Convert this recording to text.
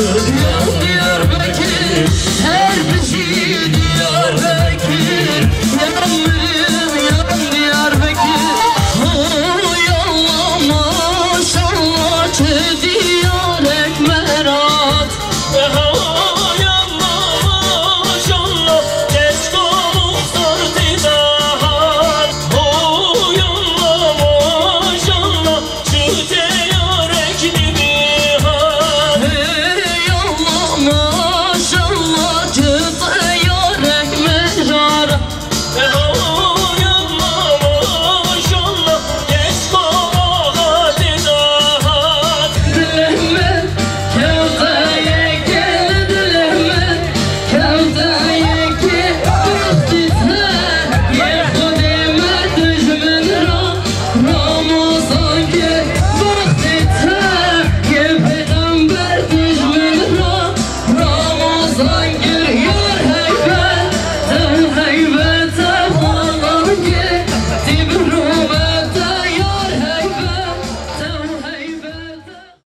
Diyarbakır Her bir